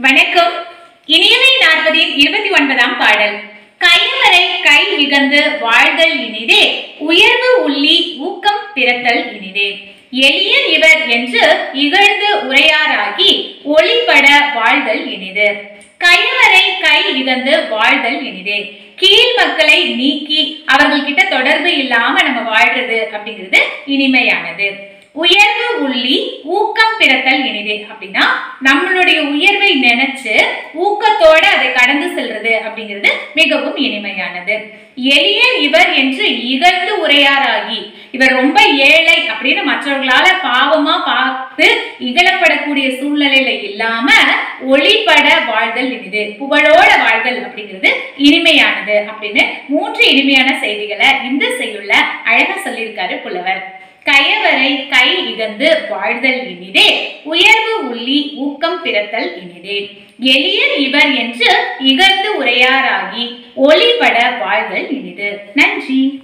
வணக்கம். இனியவை நாற்பதின் இருபத்தி ஒன்பதாம் பாடல். கைவரை கை இகந்து வாழ்தல் இனிதே உயர்வு உள்ளி ஊக்கம் பிறத்தல் இனிதே. எளியர் இவர் என்று இகழ்ந்து உரையாராகி ஒளிபட வாழ்தல் இனிது. கைவரை கை இகந்து வாழ்தல் இனிதே. கீழ் மக்களை நீக்கி அவர்கள் கிட்ட தொடர்பு இல்லாம நம்ம வாழ்றது அப்படிங்கிறது இனிமையானது. உயர்வு உள்ளி ஊக்கம் பிறத்தல் இனிது அப்படின்னா நம்மளுடைய உயர்வை நினைச்சு ஊக்கத்தோட அதை கடந்து செல்றது அப்படிங்கிறது மிகவும் இனிமையானது. எளிய இவர் என்று இகழ்ந்து உரையாராகி இவர் ரொம்ப ஏழை அப்படின்னு மற்றவர்களால பாவமா பார்த்து இகழப்படக்கூடிய சூழ்நிலையில இல்லாம ஒளிபட வாழ்தல் இனிது புகழோட வாழ்தல் அப்படிங்கிறது இனிமையானது அப்படின்னு மூன்று இனிமையான செய்திகளை இந்த செய்யுள்ள அழகா சொல்லியிருக்காரு புலவர். கயவரை கை இகந்து வாழ்தல் இனிதே உயர்வு உள்ளி ஊக்கம் பிறத்தல் இனிதே. எளியர் இவர் என்று இகழ்ந்து உரையாராகி ஒளிபட வாழ்தல் இனிது. நன்றி.